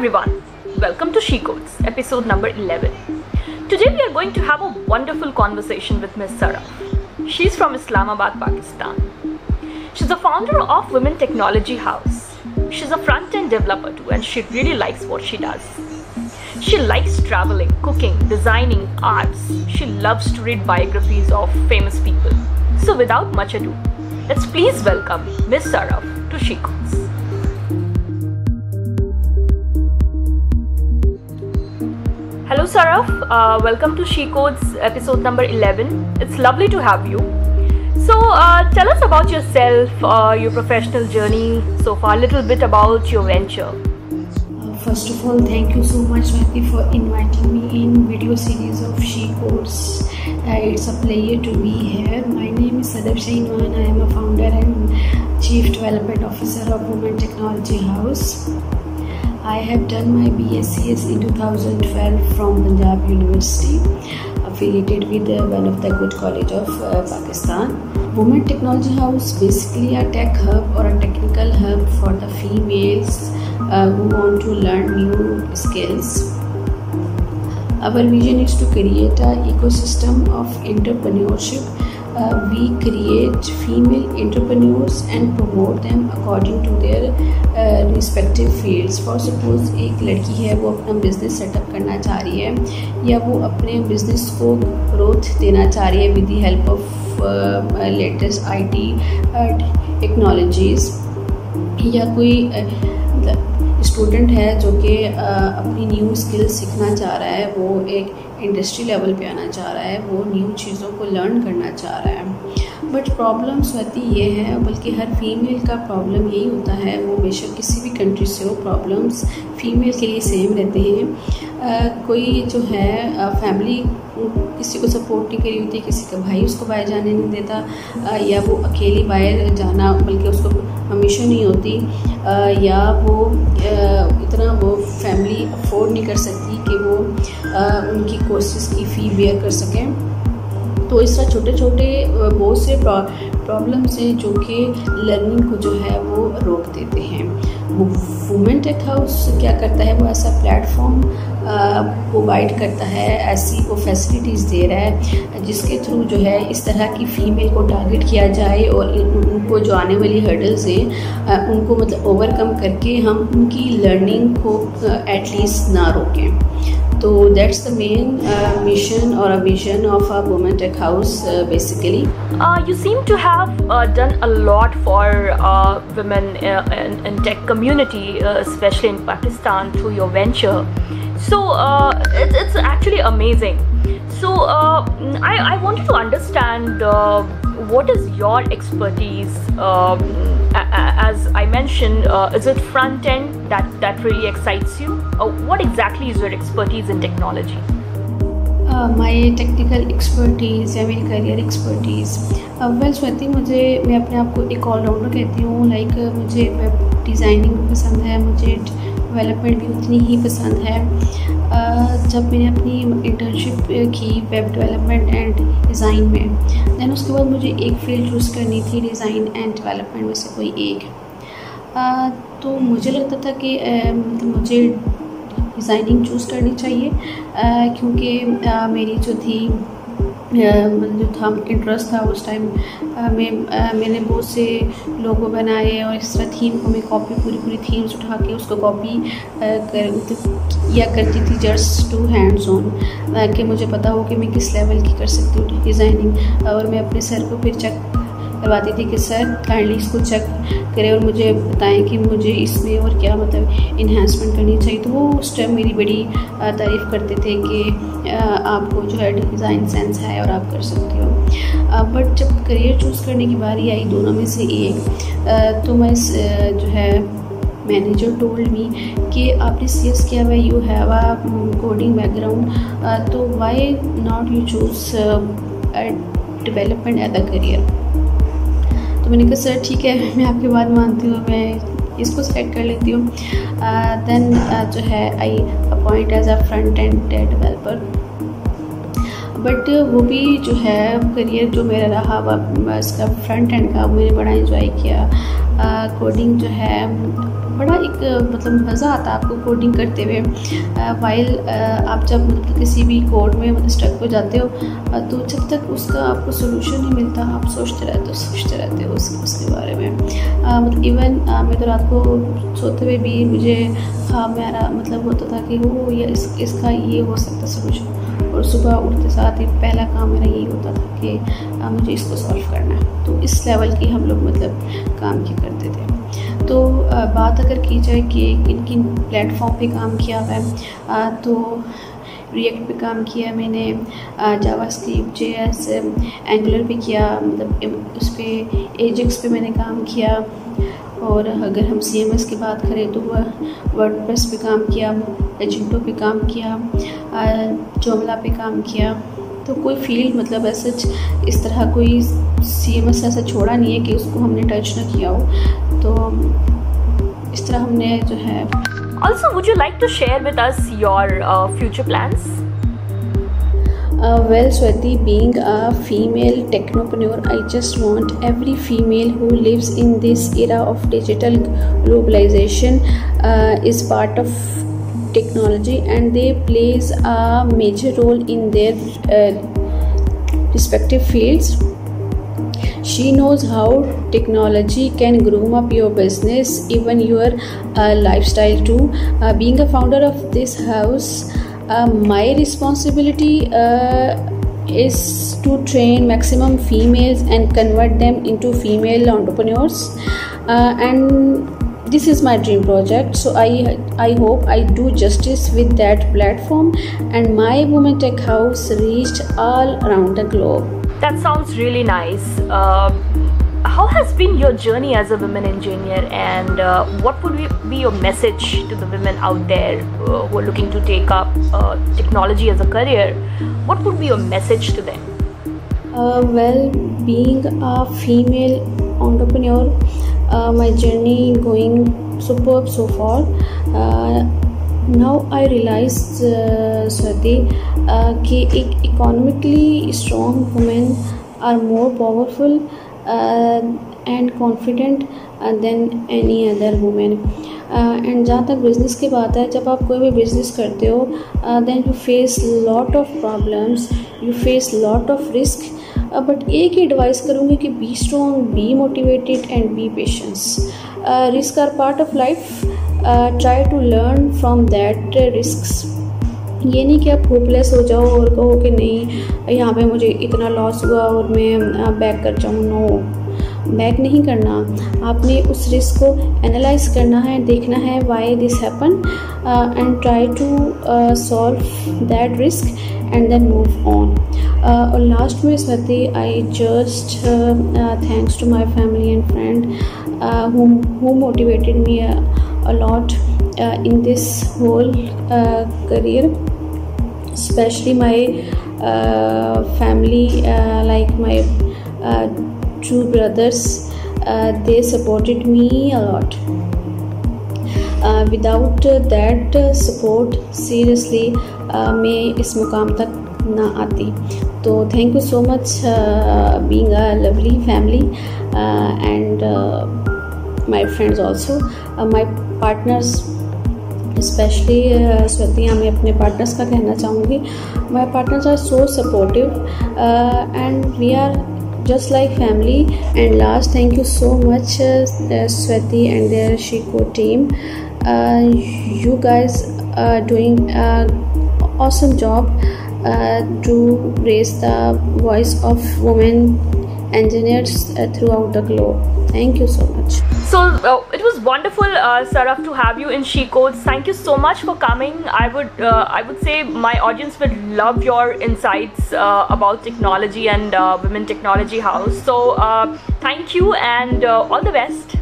everyone, welcome to She Codes, episode number 11. Today we are going to have a wonderful conversation with Ms. Saraf. She's from Islamabad, Pakistan. She's the founder of Women Technology House. She's a front end developer too, and she really likes what she does. She likes traveling, cooking, designing, arts. She loves to read biographies of famous people. So, without much ado, let's please welcome Ms. Saraf to She Codes. Hello, Saraf. Uh, welcome to She Codes episode number 11. It's lovely to have you. So, uh, tell us about yourself, uh, your professional journey so far, a little bit about your venture. Uh, First of all, thank you so much, Swati, for inviting me in video series of She Codes. Uh, it's a pleasure to be here. My name is Sadaf Shainwan. I am a founder and Chief Development Officer of Women Technology House. I have done my BScs in 2012 from Punjab University, affiliated with uh, one of the good college of uh, Pakistan. Women Technology House basically a tech hub or a technical hub for the females uh, who want to learn new skills. Our vision is to create an ecosystem of entrepreneurship. Uh, we create female entrepreneurs and promote them according to their uh, fields for suppose एक लड़की है वो अपना business setup करना चाह रही है या वो अपने बिज़नेस को ग्रोथ देना चाह रही है with the help of latest I T technologies या कोई स्टूडेंट है जो कि अपनी न्यू स्किल सीखना चाह रहा है वो एक इंडस्ट्री लेवल पे आना चाह रहा है वो न्यू चीज़ों को लर्न करना चाह रहा है। बट प्रॉब्लम स्वती ये है, बल्कि हर फीमेल का प्रॉब्लम यही होता है। वो बेशक किसी भी कंट्री से हो प्रॉब्लम्स फीमेल के लिए सेम रहते हैं। कोई जो है फैमिली किसी को सपोर्ट नहीं करी होती, किसी का भाई उसको बाहर जाने नहीं देता या वो अकेली बाहर जाना, बल्कि उसको परमिशन नहीं होती या वो इतना वो फैमिली अफोर्ड नहीं कर सकती कि वो उनकी कोर्सेज की फ़ी बेयर कर सकें। तो इस तरह छोटे छोटे बहुत से प्रॉब्लम्स हैं जो कि लर्निंग को जो है वो रोक देते हैं। वुमेन टेक हाउस क्या करता है? वो ऐसा प्लेटफॉर्म प्रोवाइड करता है, ऐसी को फैसिलिटीज़ दे रहा है, जिसके थ्रू जो है इस तरह की फ़ीमेल को टारगेट किया जाए और उनको जो आने वाली हर्डल्स हैं उनको मतलब ओवरकम करके हम उनकी लर्निंग को एटलीस्ट ना रोकें। तो दैट्स द मेन मिशन और vision of a women tech house basically you seem to have done a lot for women in tech community specially in Pakistan through your venture so it's, it's actually amazing so I, I wanted to understand what is your expertise um, as i mentioned uh, is it front end that that really excites you uh, what exactly is your expertise in technology my technical expertise या मेरी career expertise well Swati मुझे मैं अपने आप को एक allrounder कहती हूँ लाइक like, मुझे वेब डिज़ाइनिंग भी पसंद है मुझे डेवलपमेंट भी उतनी ही पसंद है। जब मैंने अपनी इंटर्नशिप की वेब डेवलपमेंट एंड डिज़ाइन में दैन उसके बाद मुझे एक फ़ील्ड चूज़ करनी थी डिज़ाइन एंड डेवलपमेंट में से कोई एक। तो मुझे लगता था कि मतलब मुझे डिज़ाइनिंग चूज़ करनी चाहिए क्योंकि मेरी जो थी जो था इंटरेस्ट था उस टाइम में मैंने बहुत से लोगो बनाए और इस तरह थीम को मैं कॉपी पूरी पूरी थीम्स उठा के उसको कॉपी कर, किया करती थी जस्ट टू हैंड्स ऑन कि मुझे पता हो कि मैं किस लेवल की कर सकती हूँ डिज़ाइनिंग और मैं अपने सर को फिर चेक करवाती थी कि, सर काइंडली इसको चेक करें और मुझे बताएँ कि मुझे इसमें और क्या मतलब इन्हेंसमेंट करनी चाहिए। तो वो उस टाइम मेरी बड़ी तारीफ़ करते थे कि आपको जो है डिज़ाइन सेंस है और आप कर सकते हो। बट जब करियर चूज़ करने की बारी आई दोनों में से एक तो मैं जो है मैनेजर टोल्ड मी कि, आपने सी एस किया हुआ you have a coding background तो why not you choose development as a career तो मैंने कहा सर ठीक है मैं आपकी बात मानती हूँ मैं इसको सेलेक्ट कर लेती हूँ। देन uh, uh, जो है I appoint as a front end developer but वो भी जो है करियर जो मेरा रहा इसका फ्रंट एंड का मैंने बड़ा इंजॉय किया। कोडिंग जो है बड़ा एक मतलब मज़ा आता है आपको कोडिंग करते हुए। वाइल आप जब मतलब किसी भी कोड में मतलब स्टक हो जाते हो तो जब तक उसका आपको सोल्यूशन नहीं मिलता आप सोचते रहते हो सोचते रहते हो उस, उसके बारे में। मतलब इवन मैं तो रात को सोते हुए भी मुझे ख्वाब में आ मतलब होता था कि वो या इस, इसका ये हो सकता सोल्यूशन और सुबह उठते साथ ही पहला काम मेरा यही होता था कि आ, मुझे इसको सॉल्व करना है। इस लेवल की हम लोग मतलब काम किया करते थे। तो बात अगर की जाए कि किन किन प्लेटफॉर्म पे काम किया है तो रिएक्ट पे काम किया मैंने JavaScript J S Angular पे किया मतलब उस पर एजिक्स पे मैंने काम किया। और अगर हम सी एम एस की बात करें तो वह वर्ड प्रेस पे काम किया एजेंटो पे काम किया जोमला पे काम किया। तो कोई फील मतलब ऐसे इस तरह कोई सीएम ऐसा छोड़ा नहीं है कि उसको हमने टच ना किया हो। तो इस तरह हमने जो है also would you like to share with us your future plans well Swati being a female technopreneur I just want every female who lives in this era of digital globalization is part of technology and they plays a major role in their uh, respective fields. She knows how technology can groom up your business even your uh, lifestyle too. Uh, being a founder of this house uh, my responsibility uh, is to train maximum females and convert them into female entrepreneurs. Uh, and this is my dream project so i i hope i do justice with that platform and my women tech house reached all around the globe that sounds really nice. Uh, how has been your journey as a women engineer, and uh, what would be your message to the women out there uh, who are looking to take up uh, technology as a career? What would be your message to them? Uh, well, being a female entrepreneur, uh, my journey going superb so far uh, now I realize uh, Swati uh, कि economically strong women are more powerful uh, and confident uh, than any other woman and जहाँ तक business की बात है जब आप कोई भी बिज़नेस करते हो then you face lot of problems you face lot of risk but एक ही एडवाइस करूँगी कि be strong be motivated and be patience risk are part of life try to learn from that risk ये नहीं कि आप hopeless हो जाओ और कहो कि नहीं, यहाँ पे मुझे इतना लॉस हुआ और मैं बैक कर जाऊँ नो बैक नहीं करना। आपने उस रिस्क को एनालाइज करना है देखना है why this happen and try to solve that risk and then move on और लास्ट में Swati I just thanks to my family and friend who motivated me a lot in this whole career family uh, like my uh, two brothers uh, they supported me a lot. Without that support seriously मैं इस मुकाम तक ना आती। तो thank you so much being a lovely family and my friends also my partners specially स्वतियाँ मैं अपने partners का कहना चाहूँगी। My partners are so supportive and we are just like family. And last thank you so much uh, Swati and their Shiko team. Uh, you guys are doing an awesome job uh, to raise the voice of women engineers uh, throughout the globe Thank you so much. So uh, it was wonderful, uh, Saraf, to have you in She Codes. Thank you so much for coming. I would uh, I would say my audience would love your insights uh, about technology and uh, Women Technology House. So thank you and all the best.